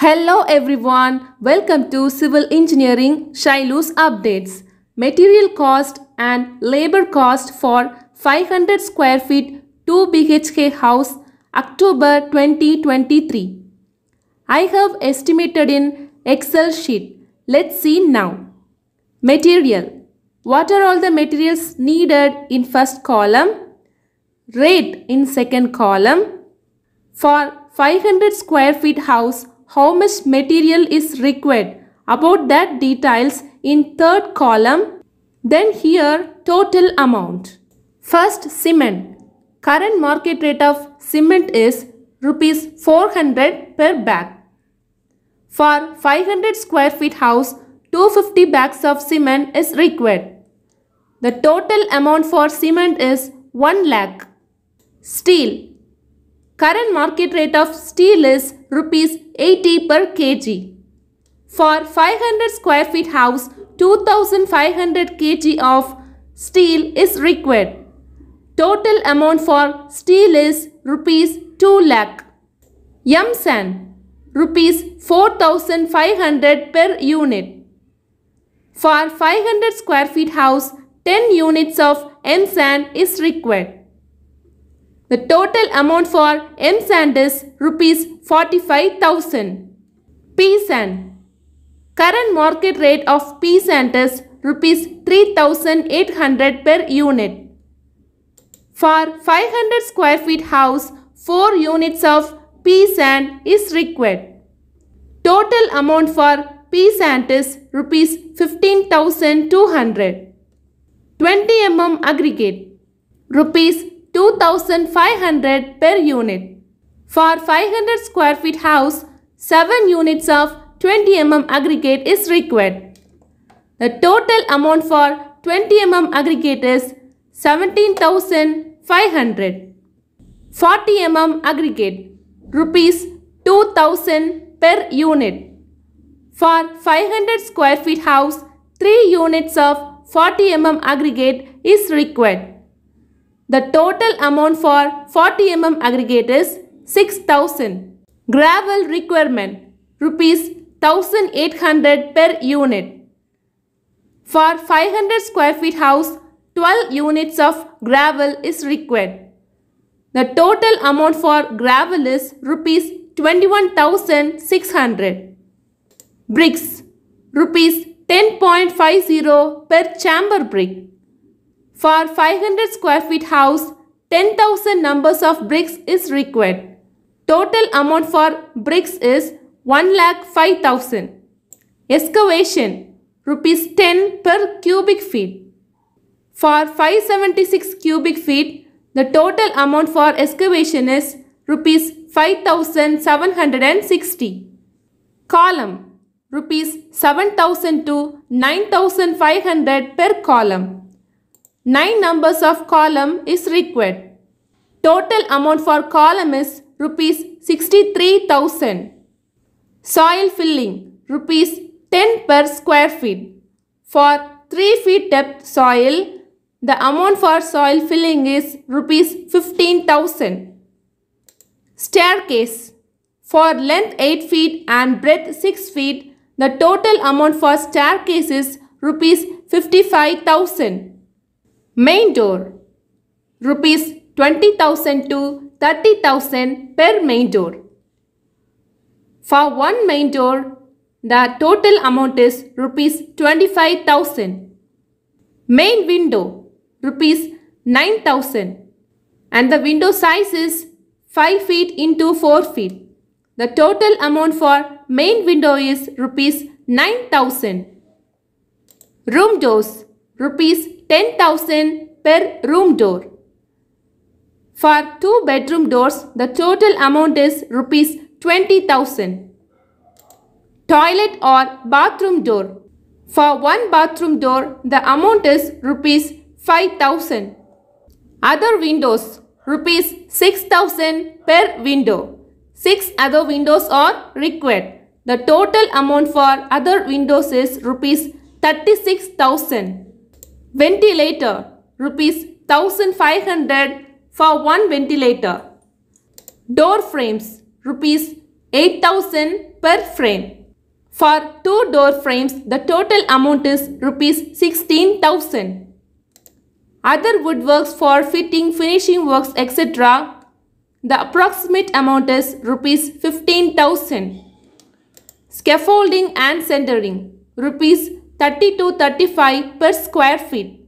Hello everyone, welcome to Civil Engineering Shylus Updates. Material cost and labor cost for 500 square feet 2 BHK house October 2023. I have estimated in Excel sheet. Let's see now. Material. What are all the materials needed in first column? Rate in second column. For 500 square feet house, how much material is required? About that details in third column. Then here total amount. First cement. Current market rate of cement is rupees 400 per bag. For 500 square feet house, 250 bags of cement is required. The total amount for cement is 1 lakh. Steel. Current market rate of steel is rupees 80 per kg. For 500 square feet house, 2500 kg of steel is required. Total amount for steel is rupees 2 lakh. M sand rupees 4500 per unit. For 500 square feet house, 10 units of M sand is required. The total amount for M sand is rupees 45,000. P sand. Current market rate of P sand is rupees 3800 per unit. For 500 square feet house, 4 units of P sand is required. Total amount for P sand is rupees 15,200. 20 mm aggregate rupees 2500 per unit. For 500 square feet house, 7 units of 20 mm aggregate is required. The total amount for 20 mm aggregate is 17,500. 40 mm aggregate rupees 2000 per unit. For 500 square feet house, 3 units of 40 mm aggregate is required. The total amount for 40 mm aggregate is 6000. Gravel requirement rupees 1800 per unit. For 500 square feet house, 12 units of gravel is required. The total amount for gravel is rupees 21,600. Bricks rupees 10.50 per chamber brick. For 500 square feet house, 10,000 numbers of bricks is required. Total amount for bricks is 1 lakh 5000. Excavation rupees 10 per cubic feet. For 576 cubic feet, the total amount for excavation is rupees 5760. Column rupees 7000 to 9500 per column. 9 numbers of column is required. Total amount for column is rupees 63,000. Soil filling rupees 10 per square feet. For 3 feet depth soil, the amount for soil filling is rupees 15,000. Staircase for length 8 feet and breadth 6 feet, the total amount for staircase is rupees 55,000. Main door rupees 20,000 to 30,000 per main door. For one main door, the total amount is rupees 25,000. Main window rupees 9,000 and the window size is 5 feet into 4 feet. The total amount for main window is rupees 9000. Room doors rupees 10,000 per room door. For two bedroom doors, the total amount is rupees 20,000. Toilet or bathroom door. For one bathroom door, the amount is rupees 5,000. Other windows, rupees 6,000 per window. Six other windows are required. The total amount for other windows is rupees 36,000. Ventilator rupees 1500 for one ventilator. Door frames rupees 8000 per frame. For two door frames, the total amount is rupees 16,000. Other woodworks for fitting, finishing works, etc. The approximate amount is rupees 15,000. Scaffolding and centering, rupees 30 to 35 per square feet.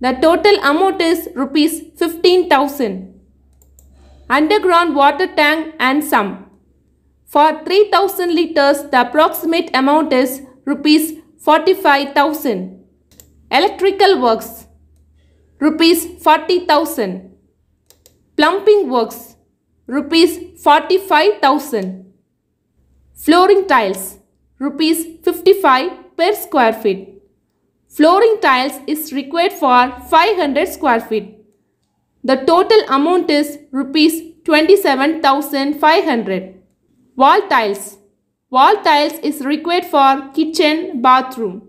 The total amount is rupees 15,000. Underground water tank and sump. For 3000 liters, the approximate amount is rupees 45,000. Electrical works, rupees 40,000. Plumbing works, rupees 45,000. Flooring tiles, rupees 55 per square feet. Flooring tiles is required for 500 square feet. The total amount is rupees 27,500. Wall tiles. Wall tiles is required for kitchen, bathroom.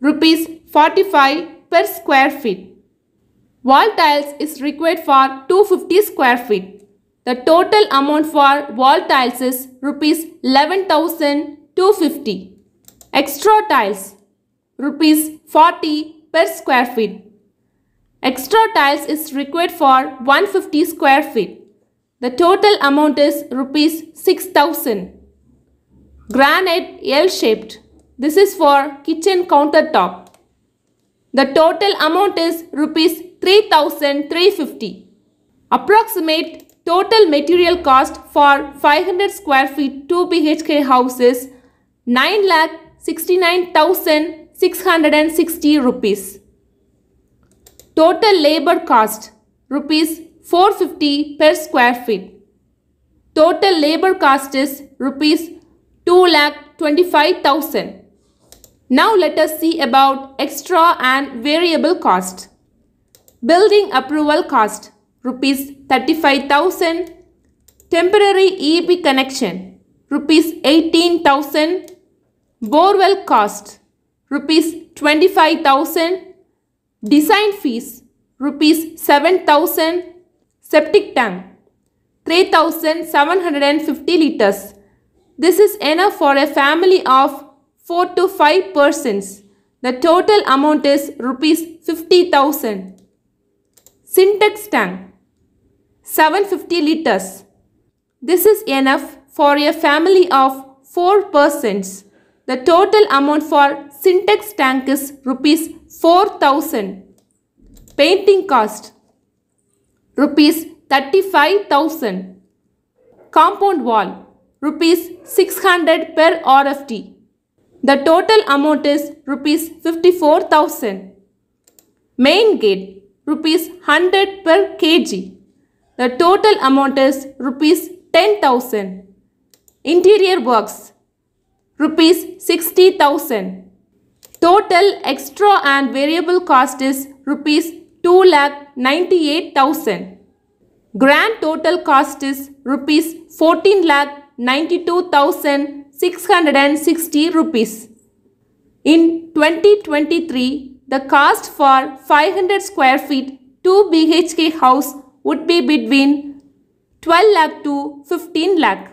Rupees 45 per square feet. Wall tiles is required for 250 square feet. The total amount for wall tiles is rupees 11,250. Extra tiles rupees 40 per square feet. Extra tiles is required for 150 square feet. The total amount is rupees 6000. Granite L-shaped. This is for kitchen countertop. The total amount is rupees 3350. Approximate total material cost for 500 square feet 2 BHK house is 9 lakh 69,000 660 rupees. Total labor cost rupees 450 per square feet. Total labor cost is rupees 2 lakh 25,000. Now let us see about extra and variable cost. Building approval cost rupees 35,000. Temporary EB connection rupees 18,000. Borewell cost rupees 25,000, design fees rupees 7,000, septic tank 3,750 liters. This is enough for a family of 4 to 5 persons. The total amount is rupees 50,000. Sintex tank 750 liters. This is enough for a family of 4 persons. The total amount for Sintex tank is rupees 4000. Painting cost rupees 35,000. Compound wall rupees 600 per RFT. The total amount is rupees 54,000. Main gate rupees 100 per kg. The total amount is rupees 10,000. Interior works rupees 60,000. Total extra and variable cost is rupees 2 lakh 98,000. Grand total cost is rupees 14 lakh 92,660 rupees. In 2023, the cost for 500 square feet 2 BHK house would be between 12 lakh to 15 lakh.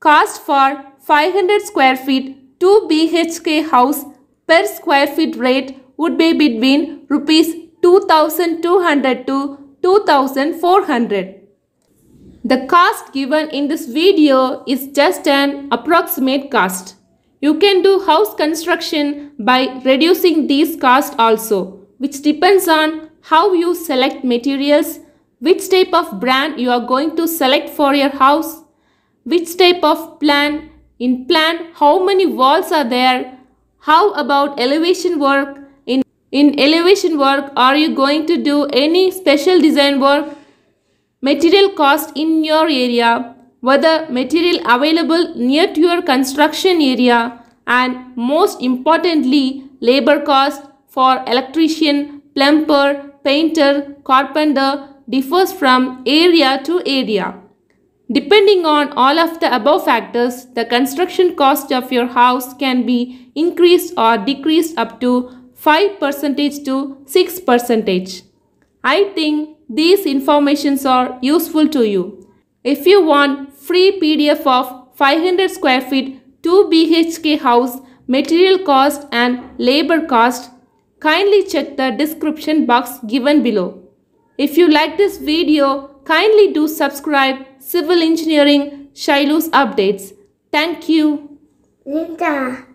Cost for 500 square feet 2 BHK house per square feet rate would be between rupees 2200 to 2400. The cost given in this video is just an approximate cost. You can do house construction by reducing these costs also, which depends on how you select materials, which type of brand you are going to select for your house, which type of plan in plan, how many walls are there? How about elevation work? In, in elevation work, are you going to do any special design work? Material cost in your area, whether material available near to your construction area and most importantly, labor cost for electrician, plumber, painter, carpenter differs from area to area. Depending on all of the above factors, the construction cost of your house can be increased or decreased up to 5% to 6%. I think these informations are useful to you. If you want free PDF of 500 square feet 2 BHK house material cost and labor cost, kindly check the description box given below. If you like this video, kindly do subscribe Civil Engineering Shylus Updates. Thank you. Linda.